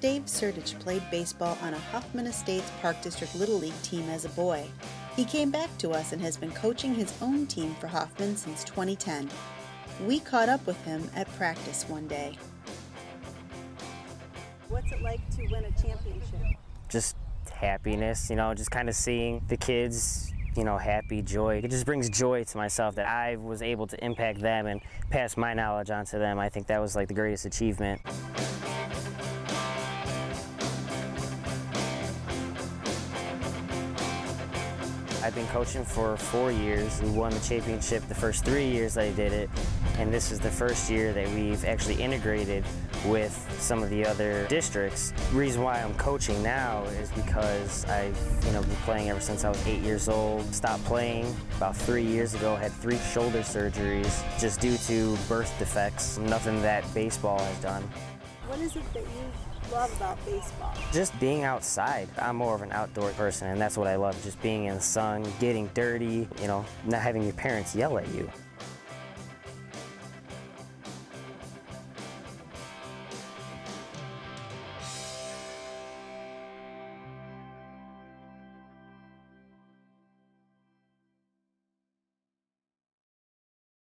Dave Sertich played baseball on a Hoffman Estates Park District Little League team as a boy. He came back to us and has been coaching his own team for Hoffman since 2010. We caught up with him at practice one day. What's it like to win a championship? Just happiness, you know, just kind of seeing the kids, you know, happy, joy. It just brings joy to myself that I was able to impact them and pass my knowledge on to them. I think that was like the greatest achievement. I've been coaching for four years. We won the championship the first three years I did it, and this is the first year that we've actually integrated with some of the other districts. The reason why I'm coaching now is because I've you know been playing ever since I was eight years old. Stopped playing about three years ago. Had three shoulder surgeries just due to birth defects. Nothing that baseball has done. What is it that you love about baseball? Just being outside. I'm more of an outdoor person, and that's what I love. Just being in the sun, getting dirty. You know, not having your parents yell at you.